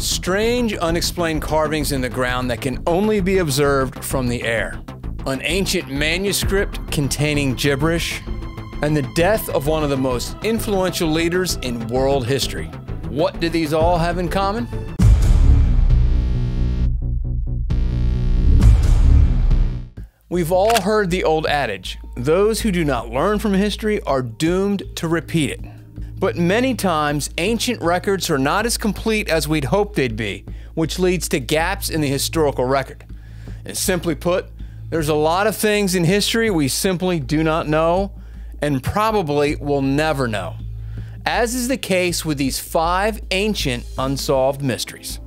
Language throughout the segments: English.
Strange, unexplained carvings in the ground that can only be observed from the air. An ancient manuscript containing gibberish. And the death of one of the most influential leaders in world history. What do these all have in common? We've all heard the old adage those who do not learn from history are doomed to repeat it. But many times, ancient records are not as complete as we'd hoped they'd be, which leads to gaps in the historical record. And simply put, there's a lot of things in history we simply do not know and probably will never know, as is the case with these five ancient unsolved mysteries.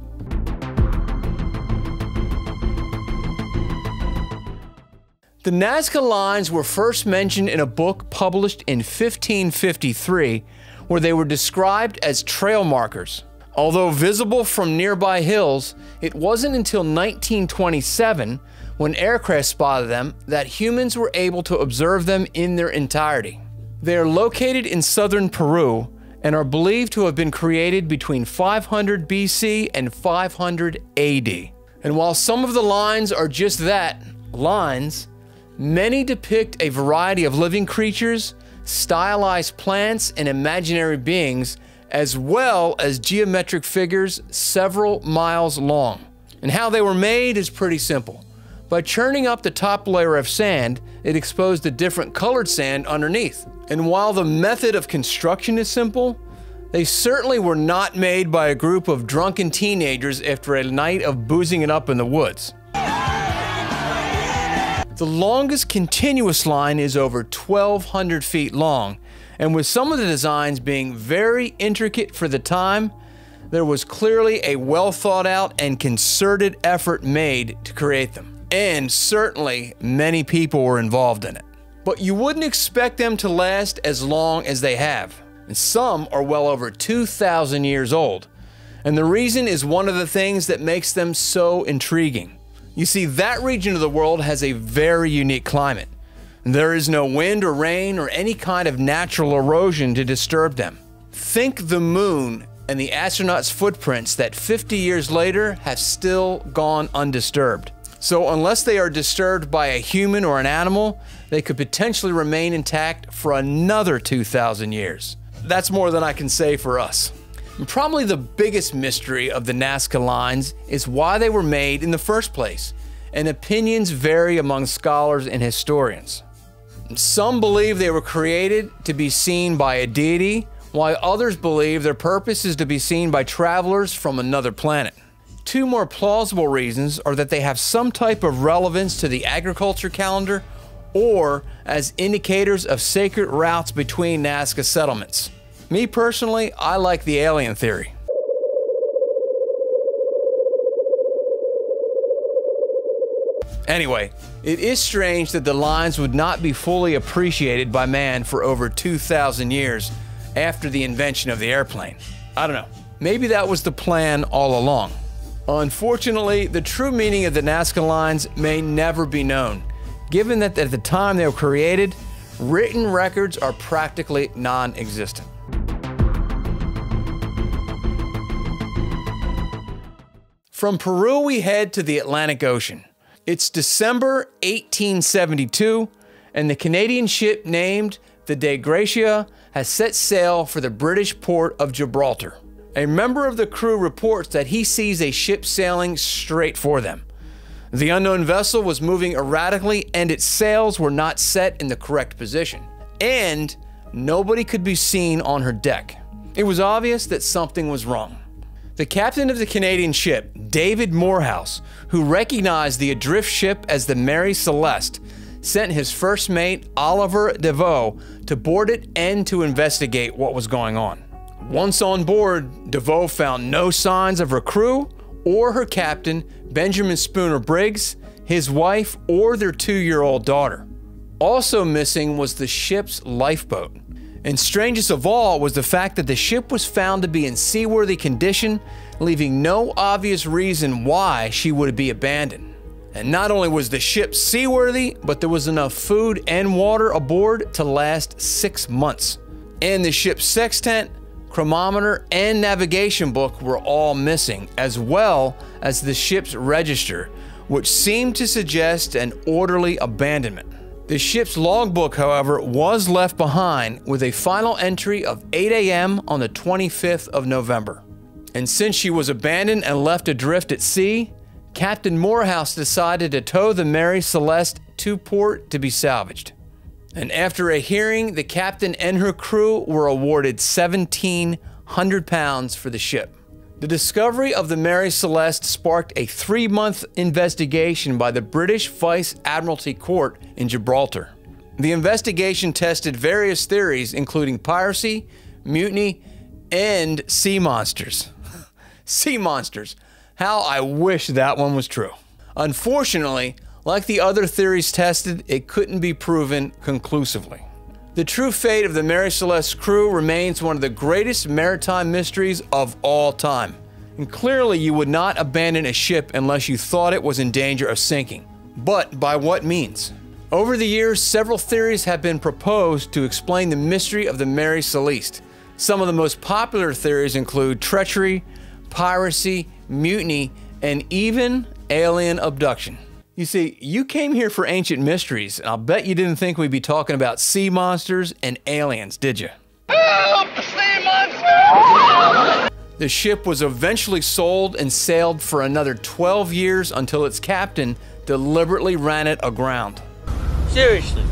The Nazca lines were first mentioned in a book published in 1553 where they were described as trail markers. Although visible from nearby hills, it wasn't until 1927, when aircraft spotted them, that humans were able to observe them in their entirety. They are located in southern Peru and are believed to have been created between 500 BC and 500 AD. And while some of the lines are just that, lines, many depict a variety of living creatures stylized plants, and imaginary beings, as well as geometric figures several miles long. And how they were made is pretty simple. By churning up the top layer of sand, it exposed a different colored sand underneath. And while the method of construction is simple, they certainly were not made by a group of drunken teenagers after a night of boozing it up in the woods. The longest continuous line is over 1,200 feet long, and with some of the designs being very intricate for the time, there was clearly a well thought out and concerted effort made to create them. And certainly, many people were involved in it. But you wouldn't expect them to last as long as they have. And some are well over 2,000 years old. And the reason is one of the things that makes them so intriguing. You see, that region of the world has a very unique climate. There is no wind or rain or any kind of natural erosion to disturb them. Think the moon and the astronauts' footprints that 50 years later have still gone undisturbed. So, unless they are disturbed by a human or an animal, they could potentially remain intact for another 2,000 years. That's more than I can say for us. Probably the biggest mystery of the Nazca lines is why they were made in the first place, and opinions vary among scholars and historians. Some believe they were created to be seen by a deity, while others believe their purpose is to be seen by travelers from another planet. Two more plausible reasons are that they have some type of relevance to the agriculture calendar or as indicators of sacred routes between Nazca settlements. Me personally, I like the alien theory. Anyway, it is strange that the lines would not be fully appreciated by man for over 2,000 years after the invention of the airplane. I don't know. Maybe that was the plan all along. Unfortunately, the true meaning of the Nazca lines may never be known, given that at the time they were created, written records are practically non existent. From Peru, we head to the Atlantic Ocean. It's December 1872, and the Canadian ship named the Dei Gratia has set sail for the British port of Gibraltar. A member of the crew reports that he sees a ship sailing straight for them. The unknown vessel was moving erratically and its sails were not set in the correct position. And nobody could be seen on her deck. It was obvious that something was wrong. The captain of the Canadian ship, David Morehouse, who recognized the adrift ship as the Mary Celeste, sent his first mate, Oliver Deveau, to board it and to investigate what was going on. Once on board, Deveau found no signs of her crew or her captain, Benjamin Spooner Briggs, his wife, or their two year old daughter. Also missing was the ship's lifeboat. And strangest of all was the fact that the ship was found to be in seaworthy condition, leaving no obvious reason why she would be abandoned. And not only was the ship seaworthy, but there was enough food and water aboard to last six months. And the ship's sextant, chronometer, and navigation book were all missing, as well as the ship's register, which seemed to suggest an orderly abandonment. The ship's logbook, however, was left behind with a final entry of 8 a.m. on the 25th of November. And since she was abandoned and left adrift at sea, Captain Morehouse decided to tow the Mary Celeste to port to be salvaged. And after a hearing, the captain and her crew were awarded 1,700 pounds for the ship. The discovery of the Mary Celeste sparked a three month investigation by the British Vice Admiralty Court in Gibraltar. The investigation tested various theories, including piracy, mutiny, and sea monsters. sea monsters. How I wish that one was true. Unfortunately, like the other theories tested, it couldn't be proven conclusively. The true fate of the Mary Celeste's crew remains one of the greatest maritime mysteries of all time. And clearly, you would not abandon a ship unless you thought it was in danger of sinking. But by what means? Over the years, several theories have been proposed to explain the mystery of the Mary Celeste. Some of the most popular theories include treachery, piracy, mutiny, and even alien abduction. You see, you came here for ancient mysteries, and I'll bet you didn't think we'd be talking about sea monsters and aliens, did you? Help! Sea monster! The ship was eventually sold and sailed for another 12 years until its captain deliberately ran it aground. Seriously.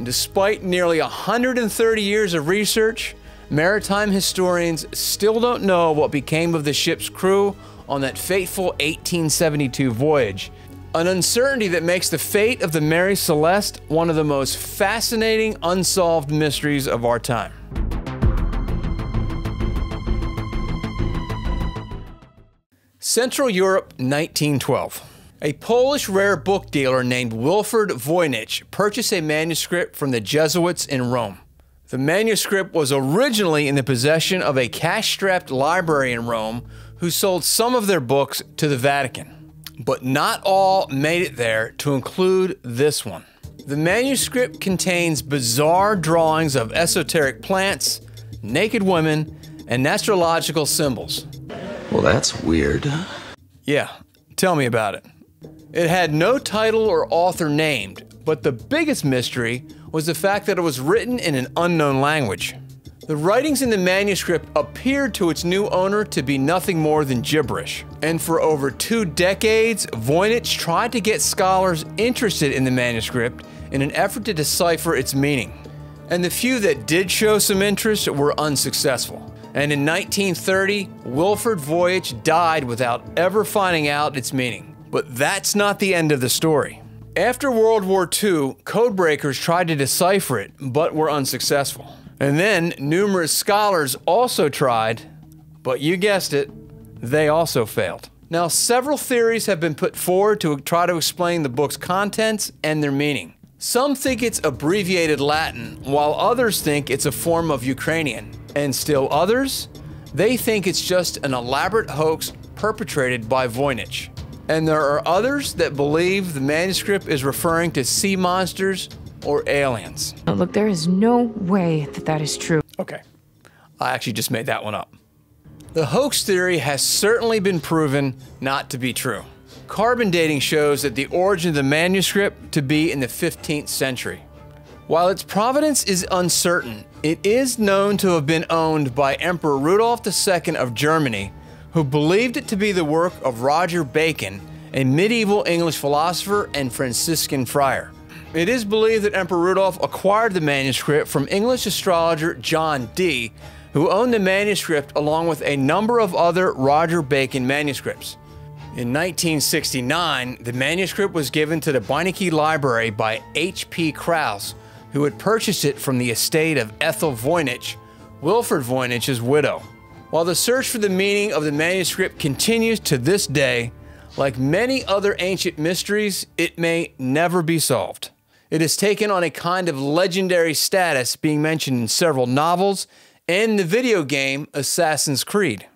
Despite nearly 130 years of research, maritime historians still don't know what became of the ship's crew on that fateful 1872 voyage, an uncertainty that makes the fate of the Mary Celeste one of the most fascinating unsolved mysteries of our time. Central Europe, 1912. A Polish rare book dealer named Wilfrid Voynich purchased a manuscript from the Jesuits in Rome. The manuscript was originally in the possession of a cash strapped library in Rome who sold some of their books to the Vatican but not all made it there to include this one. The manuscript contains bizarre drawings of esoteric plants, naked women, and astrological symbols. Well, that's weird. Yeah, tell me about it. It had no title or author named, but the biggest mystery was the fact that it was written in an unknown language. The writings in the manuscript appeared to its new owner to be nothing more than gibberish. And for over two decades, Voynich tried to get scholars interested in the manuscript in an effort to decipher its meaning. And the few that did show some interest were unsuccessful. And in 1930, Wilfrid Voynich died without ever finding out its meaning. But that's not the end of the story. After World War II, codebreakers tried to decipher it, but were unsuccessful. And then numerous scholars also tried, but you guessed it, they also failed. Now, several theories have been put forward to try to explain the book's contents and their meaning. Some think it's abbreviated Latin, while others think it's a form of Ukrainian. And still others, they think it's just an elaborate hoax perpetrated by Voynich. And there are others that believe the manuscript is referring to sea monsters or aliens. Oh, look, there is no way that that is true. Okay. I actually just made that one up. The hoax theory has certainly been proven not to be true. Carbon dating shows that the origin of the manuscript to be in the 15th century. While its provenance is uncertain, it is known to have been owned by Emperor Rudolf II of Germany, who believed it to be the work of Roger Bacon, a medieval English philosopher and Franciscan friar. It is believed that Emperor Rudolf acquired the manuscript from English astrologer John Dee, who owned the manuscript along with a number of other Roger Bacon manuscripts. In 1969, the manuscript was given to the Beinecke Library by H.P. Kraus, who had purchased it from the estate of Ethel Voynich, Wilfrid Voynich's widow. While the search for the meaning of the manuscript continues to this day, like many other ancient mysteries, it may never be solved. It has taken on a kind of legendary status, being mentioned in several novels and the video game Assassin's Creed.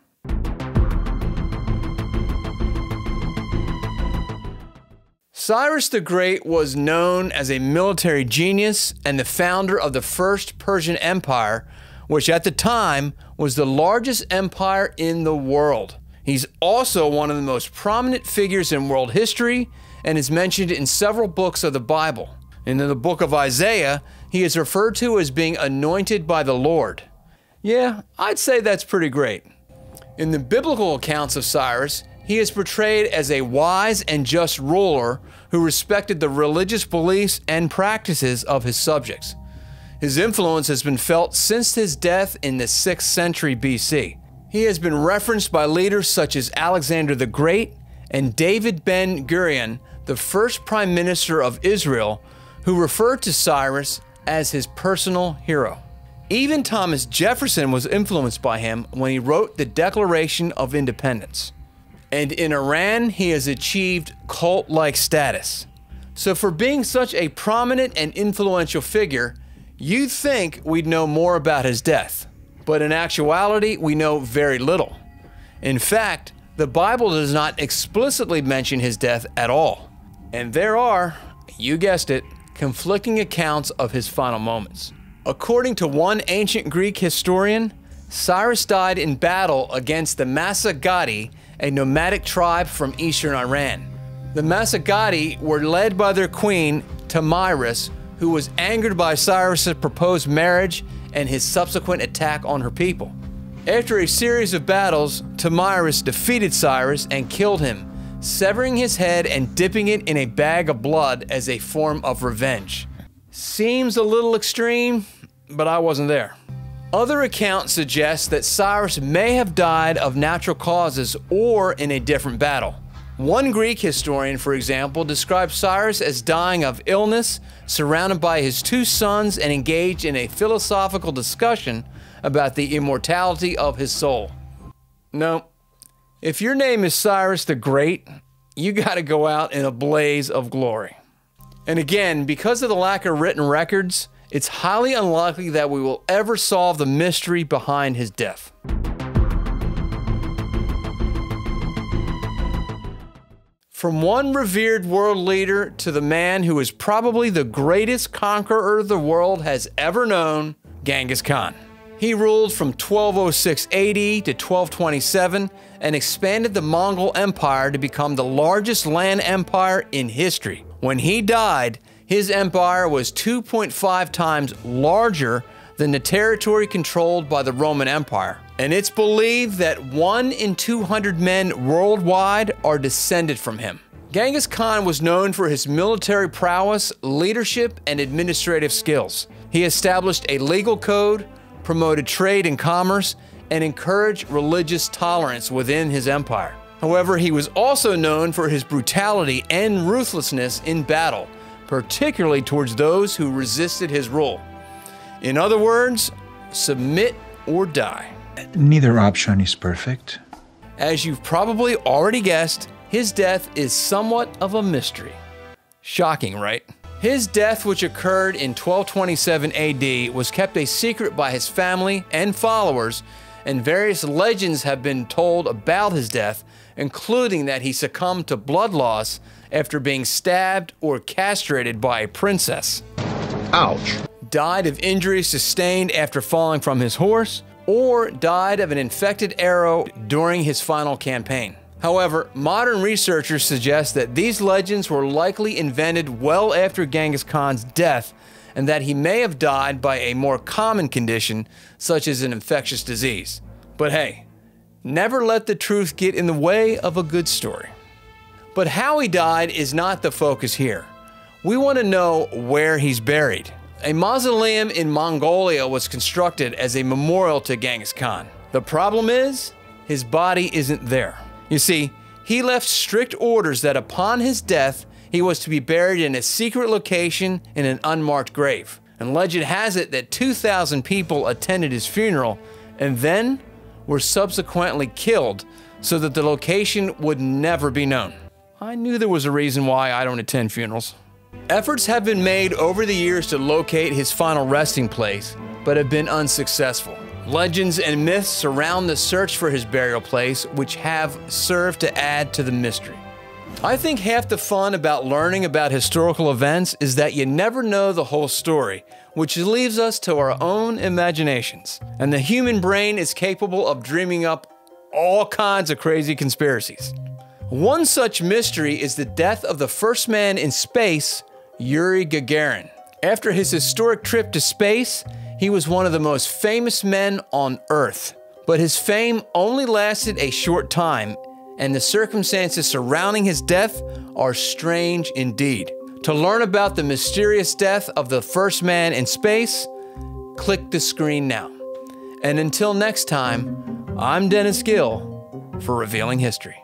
Cyrus the Great was known as a military genius and the founder of the First Persian Empire, which at the time was the largest empire in the world. He's also one of the most prominent figures in world history and is mentioned in several books of the Bible. And in the book of Isaiah, he is referred to as being anointed by the Lord. Yeah, I'd say that's pretty great. In the biblical accounts of Cyrus, he is portrayed as a wise and just ruler who respected the religious beliefs and practices of his subjects. His influence has been felt since his death in the 6th century BC. He has been referenced by leaders such as Alexander the Great and David Ben Gurion, the first prime minister of Israel, who referred to Cyrus as his personal hero. Even Thomas Jefferson was influenced by him when he wrote the Declaration of Independence. And in Iran, he has achieved cult like status. So, for being such a prominent and influential figure, you'd think we'd know more about his death. But in actuality, we know very little. In fact, the Bible does not explicitly mention his death at all. And there are, you guessed it, conflicting accounts of his final moments. According to one ancient Greek historian, Cyrus died in battle against the Massagetae, a nomadic tribe from eastern Iran. The Massagetae were led by their queen, Tomyris, who was angered by Cyrus's proposed marriage and his subsequent attack on her people. After a series of battles, Tomyris defeated Cyrus and killed him, severing his head and dipping it in a bag of blood as a form of revenge. Seems a little extreme, but I wasn't there. Other accounts suggest that Cyrus may have died of natural causes or in a different battle. One Greek historian, for example, describes Cyrus as dying of illness, surrounded by his two sons, and engaged in a philosophical discussion about the immortality of his soul. No, if your name is Cyrus the Great, you got to go out in a blaze of glory. And again, because of the lack of written records, it's highly unlikely that we will ever solve the mystery behind his death. From one revered world leader to the man who is probably the greatest conqueror the world has ever known, Genghis Khan. He ruled from 1206 AD to 1227 and expanded the Mongol Empire to become the largest land empire in history. When he died, his empire was 2.5 times larger than the territory controlled by the Roman Empire. And it's believed that 1 in 200 men worldwide are descended from him. Genghis Khan was known for his military prowess, leadership, and administrative skills. He established a legal code, promoted trade and commerce, and encouraged religious tolerance within his empire. However, he was also known for his brutality and ruthlessness in battle, particularly towards those who resisted his rule. In other words, submit or die. Neither option is perfect. As you've probably already guessed, his death is somewhat of a mystery. Shocking, right? His death, which occurred in 1227 AD, was kept a secret by his family and followers, and various legends have been told about his death, including that he succumbed to blood loss after being stabbed or castrated by a princess. Ouch. Died of injuries sustained after falling from his horse, or died of an infected arrow during his final campaign. However, modern researchers suggest that these legends were likely invented well after Genghis Khan's death and that he may have died by a more common condition, such as an infectious disease. But hey, never let the truth get in the way of a good story. But how he died is not the focus here. We want to know where he's buried. A mausoleum in Mongolia was constructed as a memorial to Genghis Khan. The problem is, his body isn't there. You see, he left strict orders that upon his death, he was to be buried in a secret location in an unmarked grave. And legend has it that 2,000 people attended his funeral and then were subsequently killed so that the location would never be known. I knew there was a reason why I don't attend funerals. Efforts have been made over the years to locate his final resting place, but have been unsuccessful. Legends and myths surround the search for his burial place, which have served to add to the mystery. I think half the fun about learning about historical events is that you never know the whole story, which leaves us to our own imaginations. And the human brain is capable of dreaming up all kinds of crazy conspiracies. One such mystery is the death of the first man in space, Yuri Gagarin. After his historic trip to space, he was one of the most famous men on Earth. But his fame only lasted a short time, and the circumstances surrounding his death are strange indeed. To learn about the mysterious death of the first man in space, click the screen now. And until next time, I'm Dennis Gill for Revealing History.